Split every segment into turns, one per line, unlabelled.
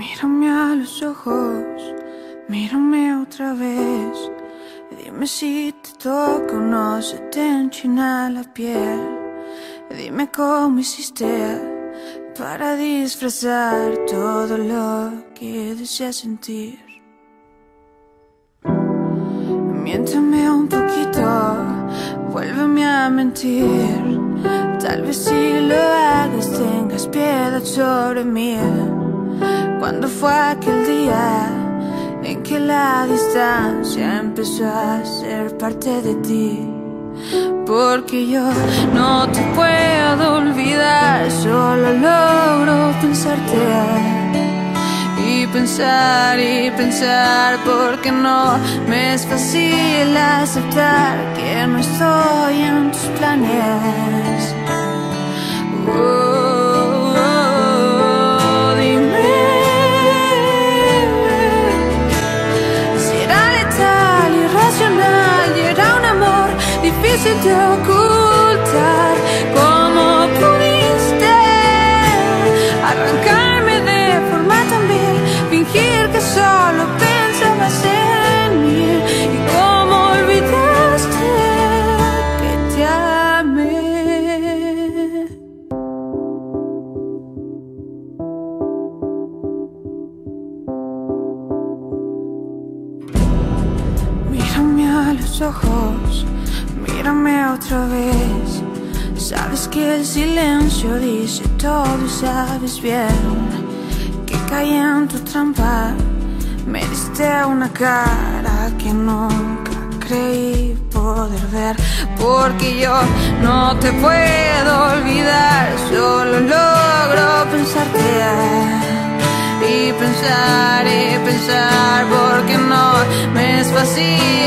Mírame a los ojos, mírame otra vez. Dime si te toco o no se te enchina la piel. Dime cómo hiciste para disfrazar todo lo que deseas sentir. Miéntame un poquito, vuélveme a mentir. Tal vez si lo hagas tengas piedad sobre mí. Cuando fue aquel día en que la distancia empezó a ser parte de ti. Porque yo no te puedo olvidar, solo logro pensarte. Y pensar y pensar porque no me es fácil aceptar que no estoy en tus planes. Oh, de ocultar. ¿Cómo pudiste arrancarme de forma tan vil, fingir que solo pensabas en mí? ¿Y cómo olvidaste que te amé? Mírame a los ojos, mírame otra vez. Sabes que el silencio dice todo y sabes bien que caí en tu trampa. Me diste una cara que nunca creí poder ver. Porque yo no te puedo olvidar, solo logro pensarte y pensar y pensar porque no me es fácil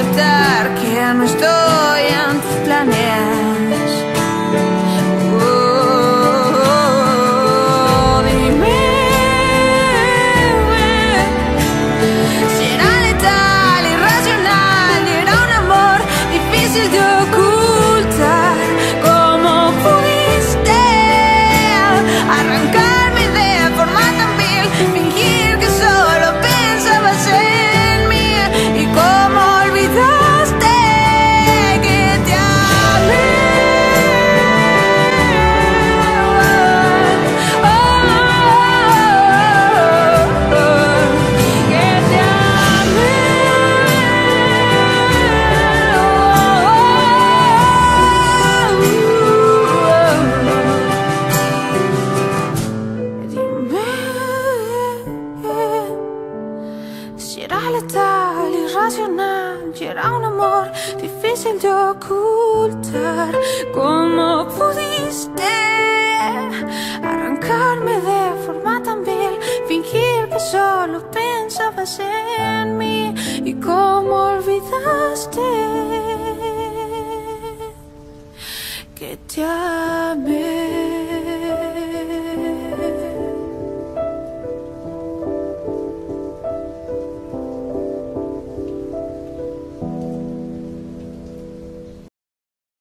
aceptar que no estoy en tus planes. Irracional y era un amor difícil de ocultar. ¿Cómo pudiste arrancarme de forma tan vil, fingir que solo pensabas en mí? ¿Y cómo olvidaste que te amé?